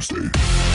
Stay.